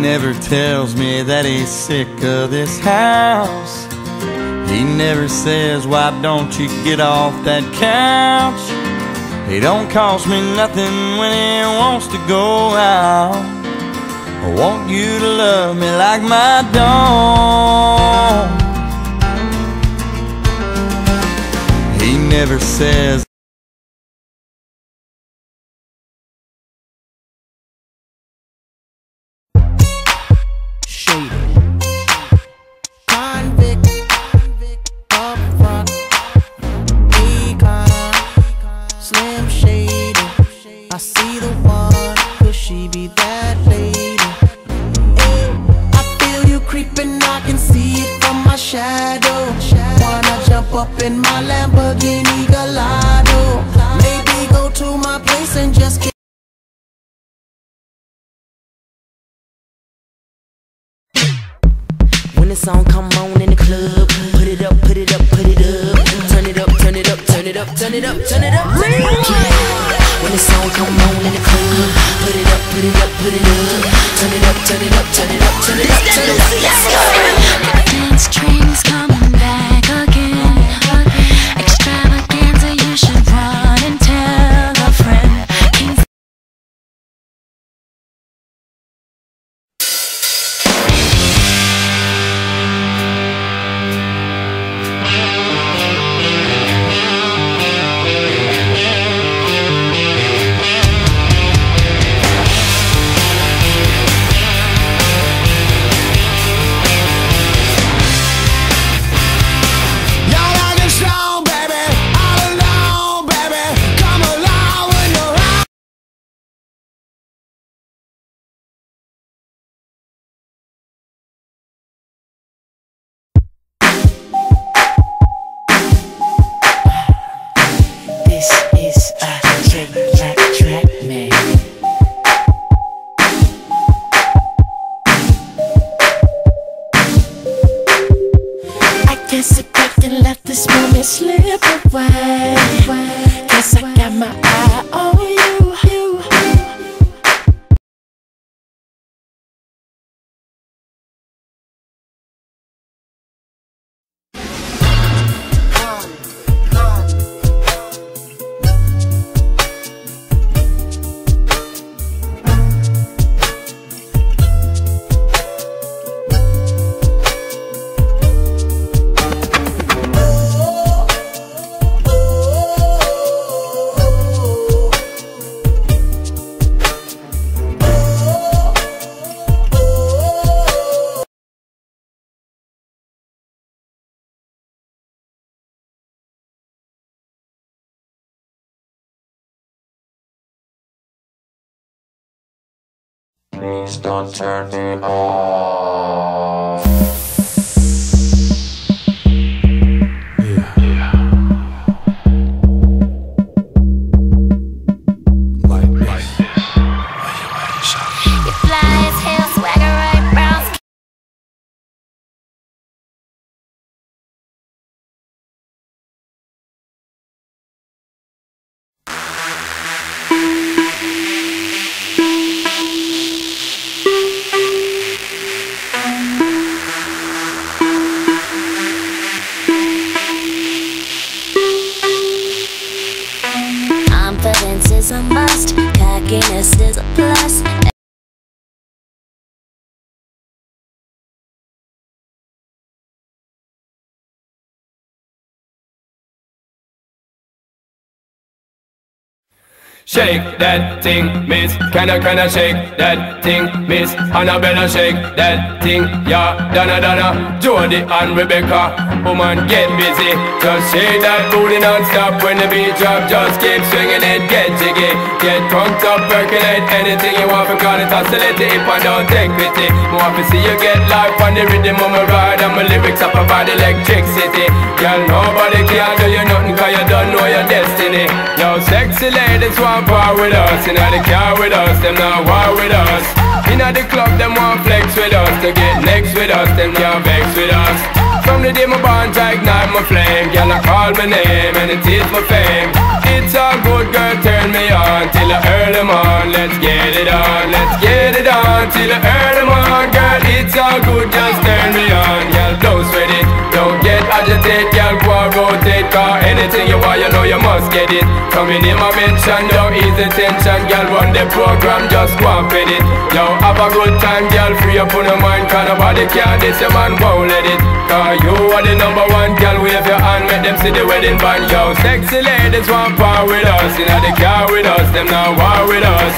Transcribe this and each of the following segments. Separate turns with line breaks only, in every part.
never tells me that he's sick of this house. He never says, why don't you get off that couch? He don't cost me nothing when he wants to go out. I want you to love me like my dog. He never says.
Shadow. Wanna jump up in my Lamborghini Gallardo? Maybe go to my place and just get.
When the song come on in the club, put it up, put it up, put it up. Turn it up, turn it up, turn it up, turn it up, turn it up. Yeah. When the song come on
Please don't turn me off.
Shake that thing, miss. Can I, can I shake that thing, miss? Annabella, shake that thing, yeah. Donna, Donna, Jody and Rebecca. Woman, get busy. Just shake that booty non-stop when the beat drop. Just keep swinging it, get jiggy. Get drunk up, percolate anything you want. Because it oscillate if I don't take pity. Want to see you get life on the rhythm of my ride. And my lyrics up about electricity. Girl, nobody can do you nothing cause you don't know your destiny. Yo, sexy ladies want part with us. Inna the car with us, them not war with us. Inna the club, them want flex with us. To get next with us, them can't vex with us. From the day my bond, I ignite my flame. Girl, I call my name and it is my fame. It's all good, girl, turn me on till I early morn. Let's get it on, let's get it on till I early morn. Girl, it's all good, just turn me on. Anything you want, you know you must get it. Coming in my mention, don't ease the tension. Girl, run the program, just go and fit it. Yo, have a good time, girl, free up on your mind, cause nobody can this, your man won't let it. Cause you are the number one, girl, wave your hand, make them see the wedding band. Yo, sexy ladies want part with us, inna the car with us, them now war with us.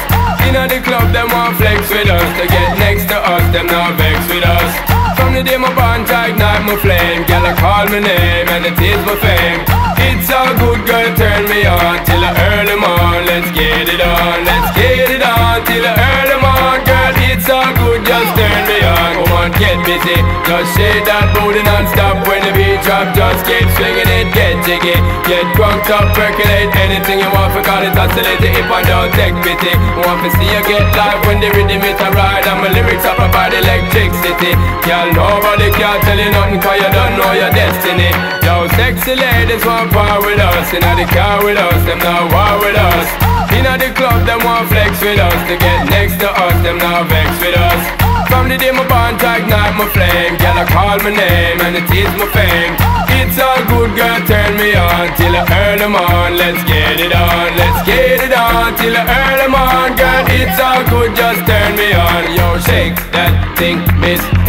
Inna the club, them want flex with us, to get next to us, them now vex with us. From the day my bond ignite my flame, girl, I call my name and it is my fame. It's all good, girl, turn me on till I early morn. Let's get it on, let's get it on till I early morn, girl. It's all good, just turn me on. Come on, get busy, just shake that booty non-stop when the drop. Just keep swinging it, get jiggy, get drunk up, percolate anything you want. For call it oscillate if I don't take pity. Want to see you get live when the rhythm it a ride and my lyrics up about electricity. Girl, nobody can tell you nothing 'cause you don't know your destiny. Yo, sexy ladies want part with us, inna the car with us, them now war with us. Inna the club, them want flex with us, to get next to us, them now vex with us. From the day my bond to ignite my flame, girl I call my name is my fame. It's all good, girl, turn me on till I early morn. Let's get it on, let's get it on till I early morn, girl. It's all good, just turn me on. Yo, shake that thing, miss.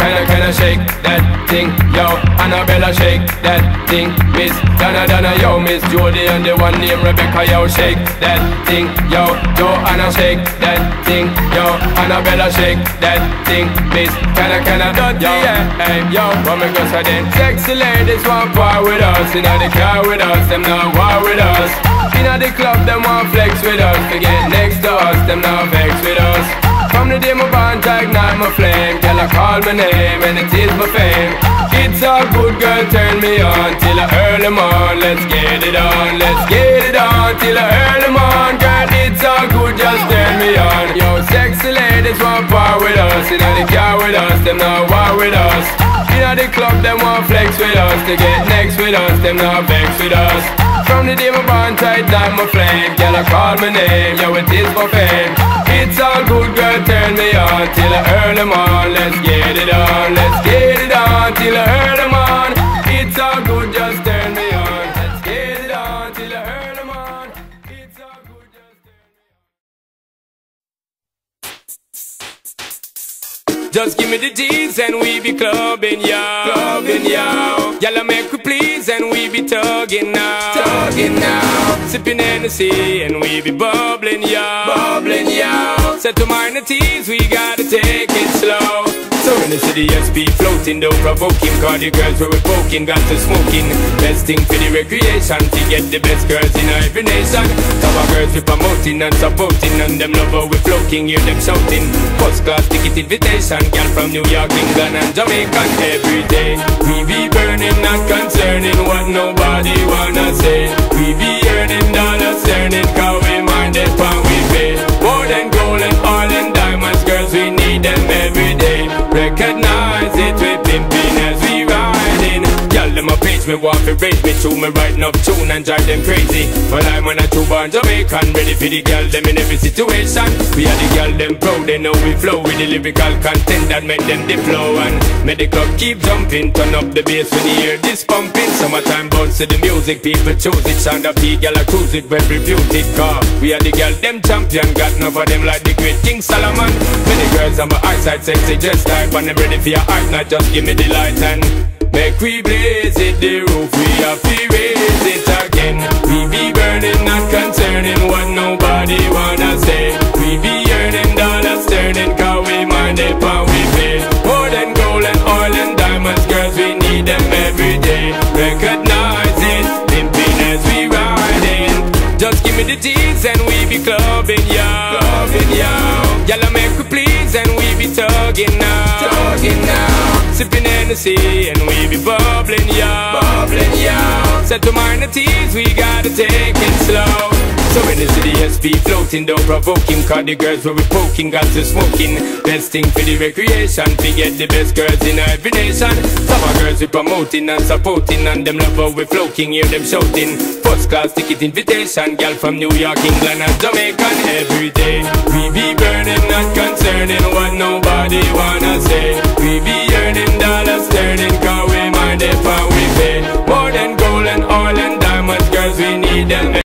Kinda shake that thing, yo. Annabella, shake that thing, miss. Donna, Donna, yo, Miss Jody and the one named Rebecca, yo, shake that thing, yo. Joanna, shake that thing, yo. Annabella, shake that thing, miss. Kinda, kinda, yeah. Hey, yo, what me go say then? Sexy ladies want part with us, inna the car with us, them not war with us. Inna the club, them want flex with us, to get next to us, them not vex with us. From the day my bond ignite my flame, girl I call my name and it is my fame. It's all good, girl, turn me on till I early morn. Let's get it on, let's get it on till I early morn, girl. It's all good, just turn me on. Yo, sexy ladies want part with us, inna the car with us, them not war with us. Inna the club, them want flex with us, to get next with us, them not vex with us. From the day my bond tight down my flame, girl I call my name, yo it is my fame. It's all good, girl, turn me on till I early morn. Let's get it on, let's get it on till I early morn. It's Just give me the G's and we be clubbing, yo. Clubbing, yo. Y'all make we please and we be tugging now. Tugging now. Sipping Hennessy and we be bubbling, yo. Bubbling, yo. Set to minor teas, we gotta take it slow. So in the city, SP floating, don't provoking. Cause the girls we were poking, got to smoking. Best thing for the recreation, to get the best girls in every nation. Our girls we promoting and supporting, and them lover we floating, hear them shouting. First class ticket invitation, girl from New York, England, and Jamaica every day. We be burning, not concerning what nobody wanna say. We be earning dollars, earning, cause we minded when we Recognize it, we riding. Them a page me want to raise me to me writing up tune and drive them crazy. But I'm on a two born Jamaican, ready for the girl them in every situation. We are the girl them proud, they know we flow with the lyrical content that make them the flow and make the club keep jumping. Turn up the bass when you hear this pumping. Summertime bounce to the music, people choose it. Sound of the girl I cruise it, well reputed car. We are the girl them champion, got enough of them like the great King Solomon. Many girls on my eyesight sexy just like when I'm ready for your heart, not just give me the light and Make we blaze it, the roof we have to raise it again. We be burning, not concerning what nobody wanna say. We be earning dollars, turning, cause we mind it, we pay. More than gold and oil and diamonds, girls, we need them every day. Recognize it, pimping as we riding. Just give me the G's and we be clubbing, yo. Clubbing, yo. Y'all make we please and we be tugging now. Tugging now. Sipping And we be bubbling, yo. Bubbling, yo. Set to minor teas, we gotta take it slow. So when you see the SP floating, don't provoke him Cause the girls where we poking got to smoking Best thing for the recreation To get the best girls in every nation Some of girls we promoting and supporting And them love how we floating, hear them shouting First class ticket invitation Girl from New York, England and Jamaica Every day we be burning, not concerned del